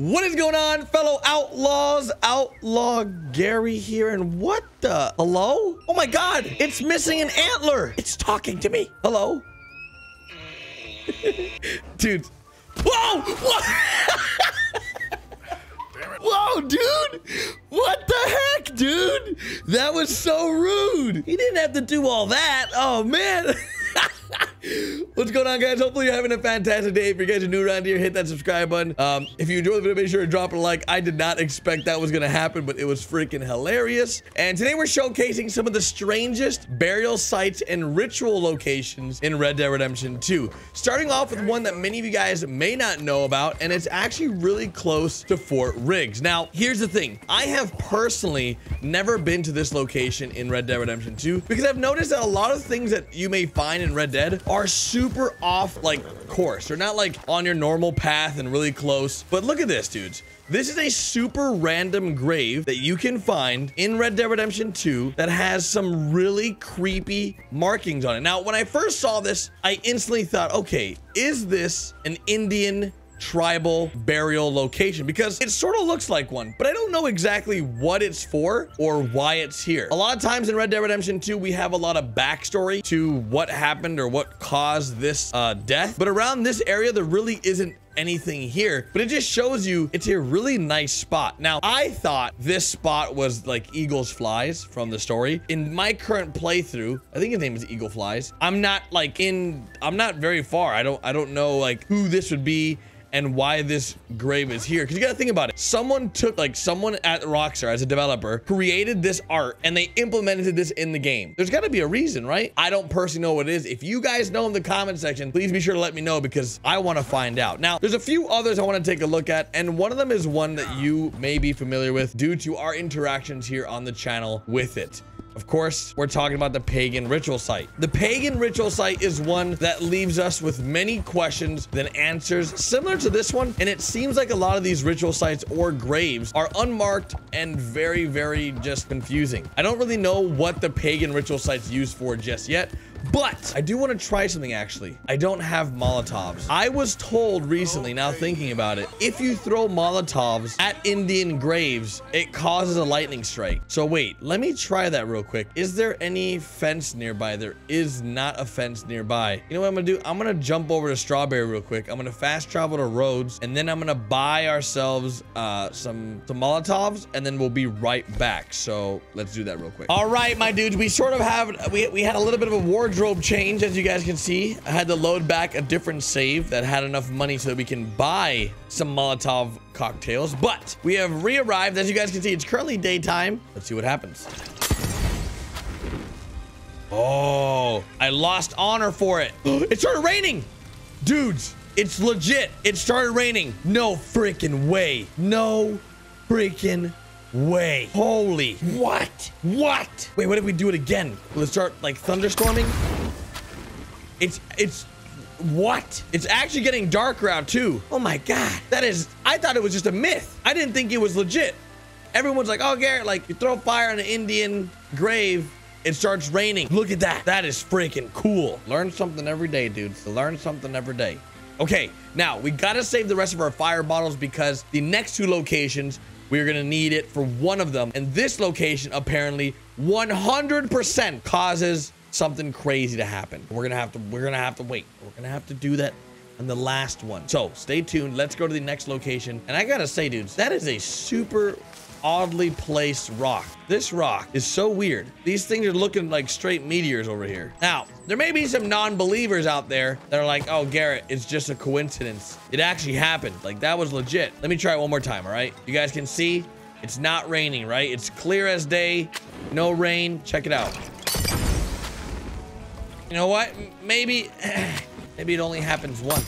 What is going on, fellow outlaws? Outlaw Garry here, and what the? Hello? Oh my god, it's missing an antler. It's talking to me. Hello? Dude. Whoa! Whoa! Whoa, dude! What the heck, dude? That was so rude. He didn't have to do all that. Oh, man. What's going on, guys? Hopefully you're having a fantastic day. If you guys are new around here, hit that subscribe button. Um, if you enjoyed the video, make sure to drop a like. I did not expect that was going to happen, but it was freaking hilarious. And today we're showcasing some of the strangest burial sites and ritual locations in Red Dead Redemption 2. Starting off with one that many of you guys may not know about, and it's actually really close to Fort Riggs. Now, here's the thing. I have personally never been to this location in Red Dead Redemption 2 because I've noticed that a lot of things that you may find in Red Dead are super off like course. They're not like on your normal path and really close. But look at this, dudes. This is a super random grave that you can find in Red Dead Redemption 2 that has some really creepy markings on it. Now, when I first saw this, I instantly thought, okay, is this an Indian tribal burial location because it sort of looks like one, but I don't know exactly what it's for or why it's here. A lot of times in Red Dead Redemption 2, we have a lot of backstory to what happened or what caused this uh, death, but around this area, there really isn't anything here, but it just shows you it's a really nice spot. Now, I thought this spot was like Eagle's Flies from the story. In my current playthrough, I think his name is Eagle Flies. I'm not like in, I'm not very far. I don't, I don't know like who this would be and why this grave is here. Because you got to think about it. Someone took, like, someone at Rockstar as a developer created this art and they implemented this in the game. There's got to be a reason, right? I don't personally know what it is. If you guys know in the comment section, please be sure to let me know because I want to find out. Now, there's a few others I want to take a look at, and one of them is one that you may be familiar with due to our interactions here on the channel with it. Of course, we're talking about the pagan ritual site. The pagan ritual site is one that leaves us with many questions than answers, similar to this one. And it seems like a lot of these ritual sites or graves are unmarked and very, very just confusing. I don't really know what the pagan ritual site's used for just yet, but I do want to try something actually. I don't have Molotovs. I was told recently, now thinking about it, if you throw Molotovs at Indian graves, it causes a lightning strike. So wait, let me try that real quick. Is there any fence nearby? There is not a fence nearby. You know what I'm gonna do? I'm gonna jump over to Strawberry real quick. I'm gonna fast travel to Rhodes and then I'm gonna buy ourselves uh, some, some Molotovs and then we'll be right back. So let's do that real quick. All right, my dudes, we sort of have, we, we had a little bit of a war wardrobe change, as you guys can see. I had to load back a different save that had enough money so that we can buy some Molotov cocktails. But we have re-arrived. As you guys can see, it's currently daytime. Let's see what happens. Oh, I lost honor for it. it started raining. Dudes, it's legit. It started raining. No freaking way. No freaking way. Holy. What? What? Wait, what if we do it again? Will it start like thunderstorming? It's, it's, what? It's actually getting darker out too. Oh my God. That is, I thought it was just a myth. I didn't think it was legit. Everyone's like, oh, Garrett, like you throw fire on an Indian grave, it starts raining. Look at that. That is freaking cool. Learn something every day, dudes. Learn something every day. Okay, now we gotta save the rest of our fire bottles because the next two locations we're gonna need it for one of them. And this location apparently 100% causes something crazy to happen. We're gonna have to, we're gonna have to wait. We're gonna have to do that on the last one. So stay tuned. Let's go to the next location. And I gotta say, dudes, that is a super oddly placed rock. This rock is so weird. These things are looking like straight meteors over here. Now, there may be some non-believers out there that are like, oh, Garrett, it's just a coincidence. It actually happened. Like, that was legit. Let me try it one more time, all right? You guys can see it's not raining, right? It's clear as day. No rain. Check it out. You know what? Maybe, maybe it only happens once.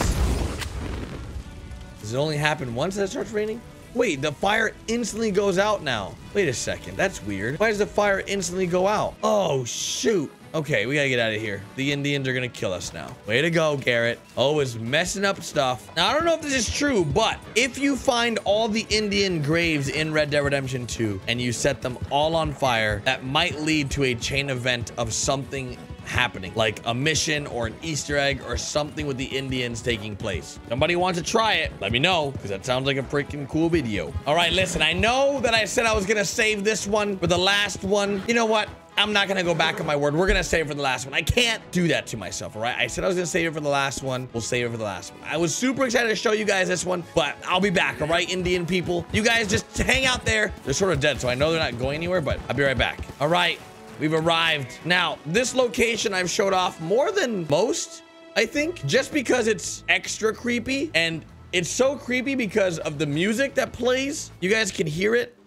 Does it only happen once that it starts raining? Wait, the fire instantly goes out now. Wait a second. That's weird. Why does the fire instantly go out? Oh, shoot. Okay, we gotta get out of here. The Indians are gonna kill us now. Way to go, Garrett. Always messing up stuff. Now, I don't know if this is true, but if you find all the Indian graves in Red Dead Redemption 2 and you set them all on fire, that might lead to a chain event of something happening, like a mission or an Easter egg or something with the Indians taking place. Somebody wants to try it, let me know, because that sounds like a freaking cool video. All right, listen, I know that I said I was gonna save this one for the last one. You know what? I'm not gonna go back on my word. We're gonna save it for the last one. I can't do that to myself, all right? I said I was gonna save it for the last one. We'll save it for the last one. I was super excited to show you guys this one, but I'll be back, all right, Indian people? You guys just hang out there. They're sort of dead, so I know they're not going anywhere, but I'll be right back. All right, we've arrived. Now, this location I've showed off more than most, I think, just because it's extra creepy and it's so creepy because of the music that plays. You guys can hear it.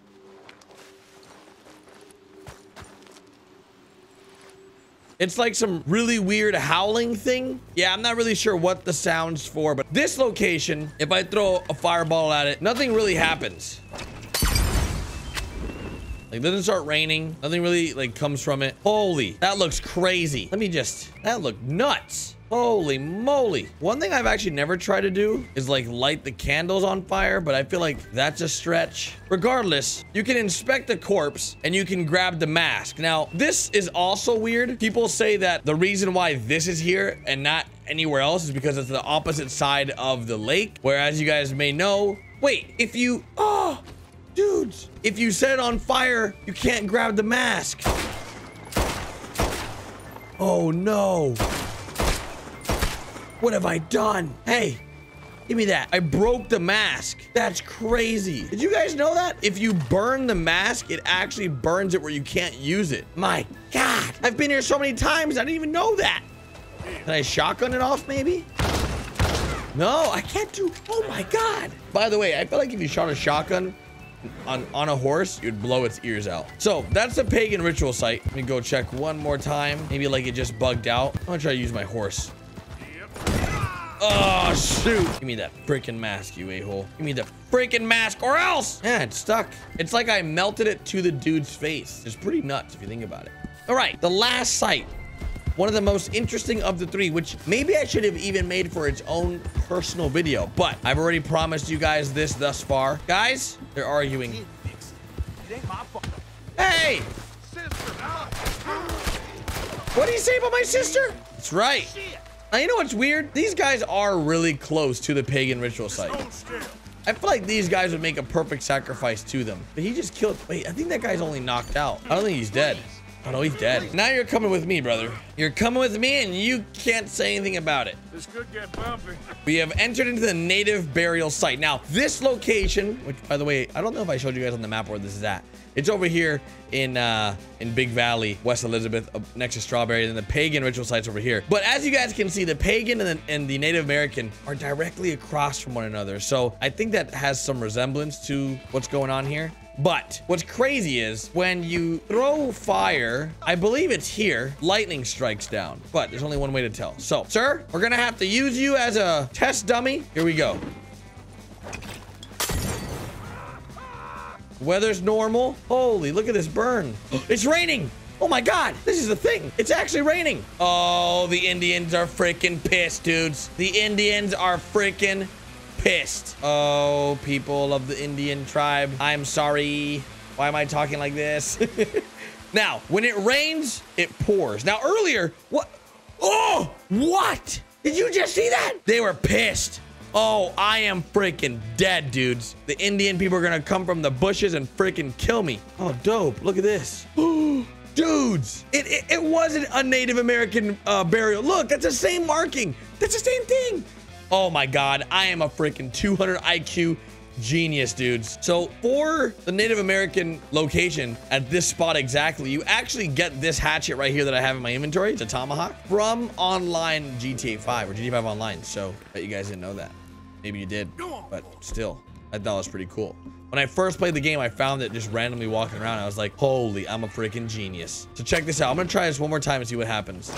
It's like some really weird howling thing. Yeah, I'm not really sure what the sound's for, but this location, if I throw a fireball at it, nothing really happens. Like, doesn't start raining. Nothing really, like, comes from it. Holy, that looks crazy. Let me just, that looked nuts. Holy moly. One thing I've actually never tried to do is like light the candles on fire, but I feel like that's a stretch. Regardless, you can inspect the corpse and you can grab the mask. Now, this is also weird. People say that the reason why this is here and not anywhere else is because it's the opposite side of the lake. Whereas you guys may know, wait, if you, oh, dudes, if you set it on fire, you can't grab the mask. Oh no. What have I done? Hey, give me that. I broke the mask. That's crazy. Did you guys know that? If you burn the mask, it actually burns it where you can't use it. My God. I've been here so many times. I didn't even know that. Can I shotgun it off maybe? No, I can't do. Oh my God. By the way, I feel like if you shot a shotgun on, on a horse, you'd blow its ears out. So that's a pagan ritual site. Let me go check one more time. Maybe like it just bugged out. I'm gonna try to use my horse. Oh, shoot. Give me that freaking mask, you a-hole. Give me the freaking mask or else. Yeah, it's stuck. It's like I melted it to the dude's face. It's pretty nuts if you think about it. All right, the last site. One of the most interesting of the three, which maybe I should have even made for its own personal video, but I've already promised you guys this thus far. Guys, they're arguing. Hey! What do you say about my sister? That's right. Now, you know what's weird? These guys are really close to the pagan ritual site. I feel like these guys would make a perfect sacrifice to them. But he just killed... Wait, I think that guy's only knocked out. I don't think he's dead. Oh, no, he's dead. Now you're coming with me, brother. You're coming with me, and you can't say anything about it. This could get bumpy. We have entered into the native burial site. Now, this location, which, by the way, I don't know if I showed you guys on the map where this is at. It's over here in uh, in Big Valley, West Elizabeth, uh, next to Strawberry, and the pagan ritual site's over here. But as you guys can see, the pagan and the, and the Native American are directly across from one another. So I think that has some resemblance to what's going on here. But what's crazy is when you throw fire, I believe it's here, lightning strikes down. But there's only one way to tell. So, sir, we're gonna have to use you as a test dummy. Here we go. Weather's normal. Holy, look at this burn. It's raining. Oh my God, this is the thing. It's actually raining. Oh, the Indians are freaking pissed, dudes. The Indians are freaking pissed. Oh, people of the Indian tribe, I'm sorry. Why am I talking like this? now, when it rains, it pours. Now, earlier, what? Oh, what? Did you just see that? They were pissed. Oh, I am freaking dead, dudes. The Indian people are gonna come from the bushes and freaking kill me. Oh, dope. Look at this. Dudes, it, it, it, wasn't a Native American uh, burial. Look, that's the same marking. That's the same thing. Oh my God, I am a freaking 200 IQ genius, dudes. So for the Native American location at this spot exactly, you actually get this hatchet right here that I have in my inventory. It's a tomahawk from online GTA 5 or GTA 5 Online. So bet you guys didn't know that. Maybe you did, but still, I thought it was pretty cool. When I first played the game, I found it just randomly walking around. I was like, holy, I'm a freaking genius. So check this out. I'm gonna try this one more time and see what happens.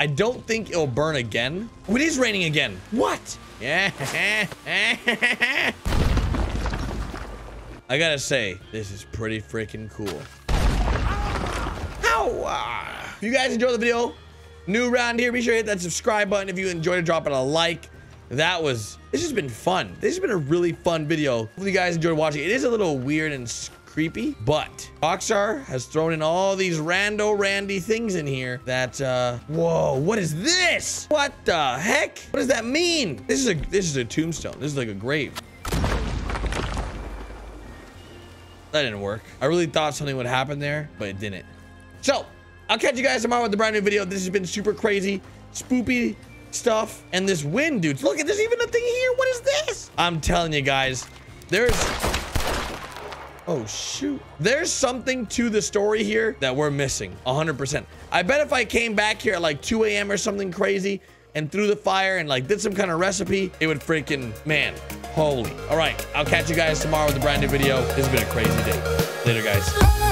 I don't think it'll burn again. Oh, it is raining again. What? Yeah. I gotta say, this is pretty freaking cool. Ow! If uh, you guys enjoyed the video, new round here, be sure to hit that subscribe button. If you enjoyed it, drop it a like. That was, this has been fun. This has been a really fun video. Hopefully you guys enjoyed watching. It is a little weird and creepy, but Rockstar has thrown in all these rando randy things in here that, uh, whoa, what is this? What the heck? What does that mean? This is a, this is a tombstone. This is like a grave. That didn't work. I really thought something would happen there, but it didn't. So, I'll catch you guys tomorrow with a brand new video. This has been super crazy, spoopy stuff. And this wind, dudes. Look, at there's even a thing here. What is this? I'm telling you guys, there's... Oh, shoot. There's something to the story here that we're missing 100%. I bet if I came back here at like 2 a.m. or something crazy and threw the fire and like did some kind of recipe, it would freaking, man, holy. All right, I'll catch you guys tomorrow with a brand new video. This has been a crazy day. Later, guys.